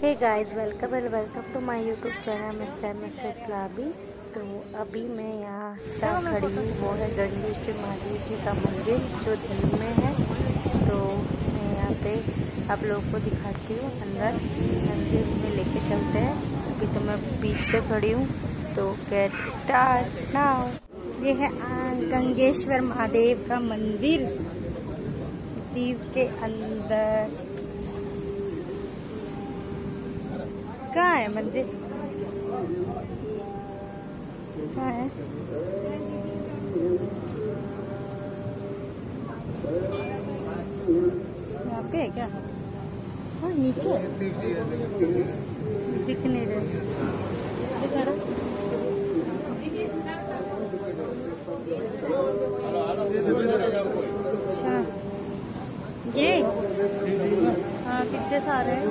Hey guys welcome and welcome to my YouTube channel mister mister Islami तो अभी मैं यहाँ जा खड़ी हूँ वो है गंगेश्वर महादेव जी का मंदिर जो दिल्ली में है। तो मैं यहाँ पे आप लोगों को दिखाती हूँ अंदर मंदिर में लेके चलते हैं। अभी तो मैं बीच पे खड़ी हूँ तो गेट स्टार्ट नाउ ये है गंगेश्वर महादेव का मंदिर। दीव के अंदर। कहाँ है मंदिर? कहाँ है? यहाँ पे है क्या? हाँ नीचे। दिख नहीं रहे दिखा रहा अच्छा ये सारे हैं।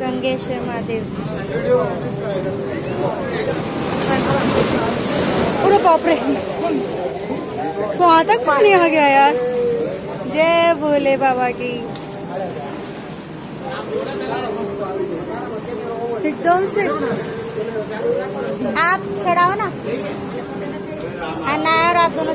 गंगेश्वर महादेव पूरा बाप रे। कहाँ तक पानी आ गया यार। जय भोले बाबा की। एकदम से। आप चढ़ाओ ना। और आप दोनों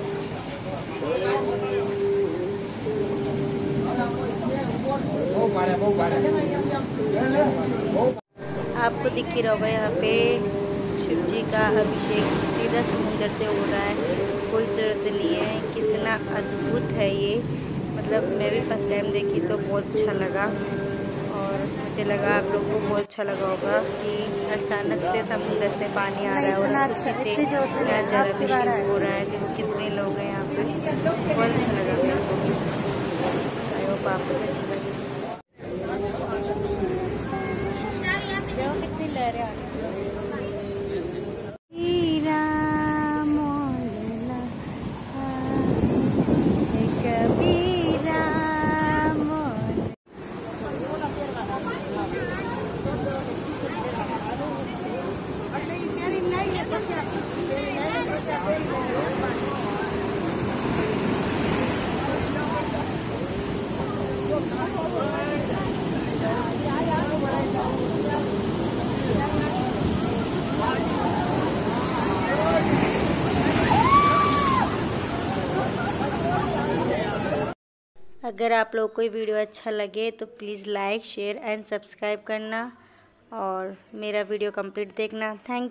आपको दिख ही रहा होगा यहाँ पे शिव जी का अभिषेक सीधा समुंदर से हो रहा है। कोई ज़रूरत नहीं है। कितना अद्भुत है ये। मतलब मैं भी फ़र्स्ट टाइम देखी तो बहुत अच्छा लगा। मुझे लगा, आप लोगों को बहुत अच्छा लगा होगा कि अचानक से समुद्र से पानी आ रहा है और उसी से यहाँ जल अभिषेक हो रहा है देखो कितने लोग हैं यहाँ पे। बहुत अच्छा लगा मेरे को। आई होप आपको अच्छा लगे देखो कितनी लहरें आ रही अगर आप लोग को वीडियो अच्छा लगे तो please like, share and subscribe करना और मेरा वीडियो कंप्लीट देखना। थैंक